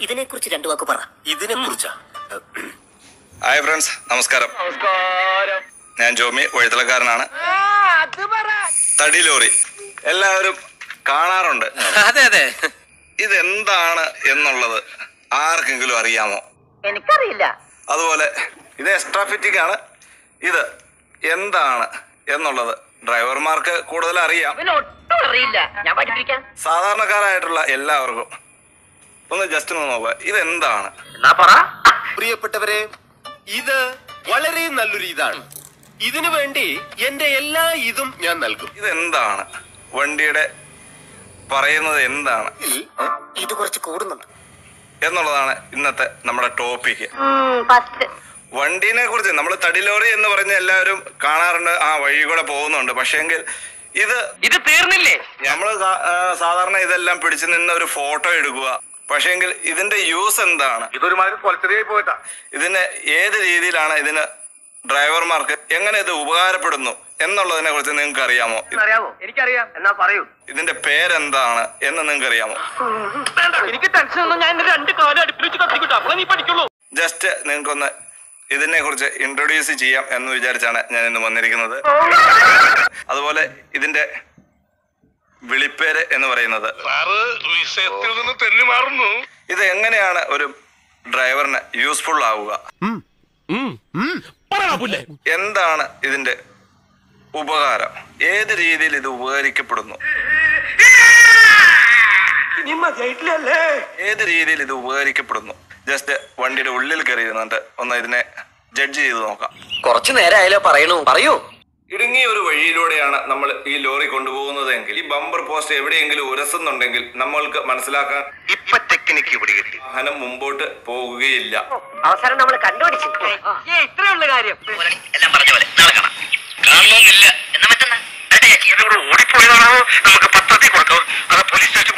ഇതിനെ കുറിച്ച് രണ്ടു വാക്ക് പറ. ഇതിനെ കുറിച്ചാ ഹായ് ഫ്രണ്ട്സ് നമസ്കാരം. ഞാൻ ജോമി വഴുതലക്കാരനാണ്. തടി ലോറി. എല്ലാവരും കാണാറുണ്ട്. അതെ അതെ. ഇതെന്താണ് എന്നുള്ളത് ആർക്കെങ്കിലും അറിയാമോ? എനിക്കറിയില്ല. അതുപോലെ ഇത് എക്സ്ട്രാ ഫിറ്റിംഗ് ആണ്. ഇത് എന്താണ് എന്നുള്ളത് ഡ്രൈവർമാർക്ക് കൂടുതൽ അറിയാം. ഒട്ടും അറിയില്ല. ഞാൻ പഠിപ്പിക്കാം. സാധാരണക്കാരായിട്ടുള്ള എല്ലാവർക്കും ഒന്ന് ജസ്റ്റ് ഒന്ന് നോക്കുക ഇതെന്താണ്? എന്നാ പറ. പ്രിയപ്പെട്ടവരെ ഇത് വളരെ നല്ലൊരു ഇതാണ്. ഇതിനു വേണ്ടി എന്റെ എല്ലാ ഇതും ഞാൻ നൽകും. ഇതെന്താണ്? വണ്ടിയുടെ പറയുന്നത് എന്താണ്? ഇത് കുറച്ച് കൂടുന്നുണ്ട്. എന്നുള്ളതാണ് ഇന്നത്തെ നമ്മുടെ ടോപ്പിക് വണ്ടിനെ വണ്ടീനെ കുറിച്ച് നമ്മൾ തടിലോറി എന്ന് പറഞ്ഞ എല്ലാവരും കാണാറുണ്ട്. ആ വഴി കൂടെ പോകുന്നുണ്ട്. പക്ഷേങ്കിൽ ഇത് ഇത് തീർന്നില്ലേ? നമ്മൾ സാധാരണ ഇതെല്ലാം പിടിച്ചു നിന്ന് ഒരു ഫോട്ടോ എടുക്കുക. പക്ഷേങ്കിൽ ഇതിന്റെ യൂസ് എന്താണ്? ഇതൊരുമാതിരി കൊലച്ചെറിയായി പോയിട്ടാ. ഇതിന് ഏത് രീതിയിലാണ് ഇതിന് ഡ്രൈവർമാർക്ക് എങ്ങനെ ഇത് ഉപകാരപ്പെടുന്നു എന്നുള്ളതിനെ കുറിച്ച് നിങ്ങൾക്ക് അറിയാമോ അറിയാമോ എനിക്കറിയാം. എന്നാ പറയൂ. ഇതിന്റെ പേരെന്താണ് എന്ന് നിങ്ങൾക്ക് അറിയാമോ എനിക്ക് ടെൻഷൻ ഒന്നും ഞാൻ രണ്ട് കാലം അടുപ്പിച്ച് കത്തിക്കിട്ടു. അപ്പൊ നീ പഠിക്കുള്ളൂ. ജസ്റ്റ് നിങ്ങൾക്കൊന്ന് ഇതിനെ കുറിച്ച് ഇൻട്രൊഡ്യൂസ് ചെയ്യാം എന്ന് വിചാരിച്ചാണ് ഞാൻ ഇന്ന് വന്നിരിക്കുന്നത്. അതുപോലെ ഇതിന്റെ വിളിപ്പേര് എന്ന് പറയുന്നത്. സാറ് വിഷയത്തിൽ നിന്ന് തെന്നി മാറുന്നു. ഇത് എങ്ങനെയാണ് ഒരു ഡ്രൈവറിന് യൂസ്ഫുൾ ആവുക? എന്താണ് ഇതിന്റെ ഉപകാരം? ഏത് രീതിയിൽ ഇത് ഉപകരിക്കപ്പെടുന്നു? ഏത് രീതിയിൽ ഇത് ഉപകരിക്കപ്പെടുന്നു? ജസ്റ്റ് വണ്ടിയുടെ ഉള്ളിൽ കയറി ഇരുന്നിട്ട് ഒന്ന് ഇതിനെ ജഡ്ജ് ചെയ്ത് നോക്കാം. കുറച്ചു നേരമായാലോ പറയണു. പറയൂ. ഇടുങ്ങിയ? ഒരു വഴിയിലൂടെയാണ് നമ്മൾ ഈ ലോറി കൊണ്ടുപോകുന്നതെങ്കിൽ ഈ ബമ്പർ പോസ്റ്റ് എവിടെയെങ്കിലും ഉരസുന്നുണ്ടെങ്കിൽ നമ്മൾക്ക് മനസ്സിലാക്കാൻ ഇപ്പൊ ടെക്നിക്ക് പിടികിട്ടി. വാഹനം മുമ്പോട്ട് പോകുകയില്ല. അവസരം നമ്മൾ കണ്ടുപിടിച്ചു. ഇത്രയുള്ള കാര്യം. എല്ലാം പറഞ്ഞ പോലെ നാളെ കാണാം കാണണമെന്നില്ല എന്നാ മറ്റന്നാ? ഓടിപ്പോയതാണോ? നമുക്ക് പത്രത്തിൽ കൊടുക്കാം. അത് പോലീസ് സ്റ്റേഷൻ